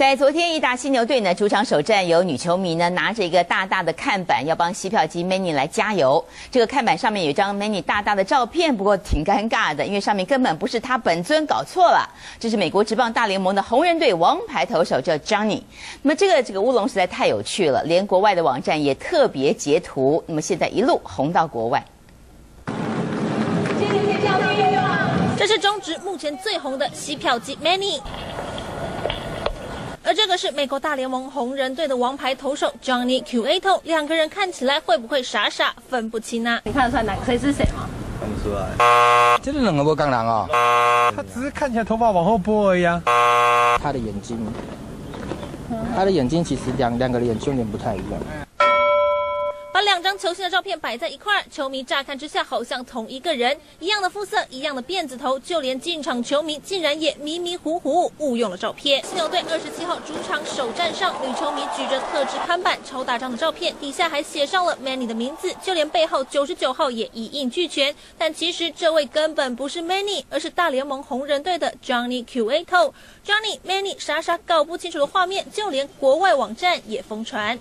在昨天，意大犀牛队呢主场首战，有女球迷呢拿着一个大大的看板，要帮西票机 Many 来加油。这个看板上面有一张 Many 大大的照片，不过挺尴尬的，因为上面根本不是他本尊，搞错了。这是美国职棒大联盟的红人队王牌投手叫 Johnny。那么这个这个乌龙实在太有趣了，连国外的网站也特别截图。那么现在一路红到国外。这是中职目前最红的西票机 Many。而这个是美国大联盟红人队的王牌投手 Johnny Cueto，两个人看起来会不会傻傻分不清呢？你看得出来哪个谁是谁吗？看不出来。这是两个不刚狼啊？他只是看起来头发往后拨而已啊。他的眼睛，他的眼睛其实两两个的眼睛有点不太一样。两张球星的照片摆在一块儿，球迷乍看之下好像同一个人，一样的肤色，一样的辫子头，就连进场球迷竟然也迷迷糊糊误用了照片。犀牛队二十七号主场首战上，女球迷举着特制看板，超大张的照片，底下还写上了 Manny 的名字，就连背后九十九号也一应俱全。但其实这位根本不是 Manny，而是大联盟红人队的 Johnny Cueto。Johnny Many 傻傻搞不清楚的画面，就连国外网站也疯传。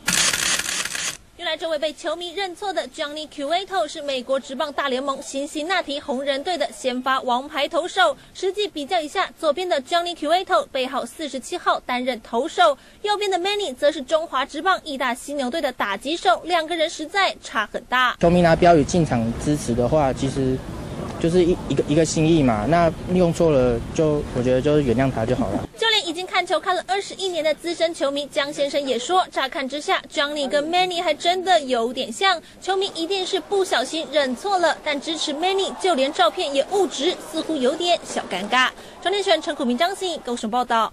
原来这位被球迷认错的 Johnny Cueto 是美国职棒大联盟辛辛那提红人队的先发王牌投手。实际比较一下，左边的 Johnny Cueto 背号四十七号担任投手，右边的 Manny 则是中华职棒义大犀牛队的打击手，两个人实在差很大。球迷拿标语进场支持的话，其实。就是一一个一个心意嘛，那用错了就我觉得就是原谅他就好了。经看球看了二十一年的资深球迷江先生也说，乍看之下，Johnny 跟 Many 还真的有点像，球迷一定是不小心认错了，但支持 Many 就连照片也误植，似乎有点小尴尬。张天选、陈苦明、张信高雄报道。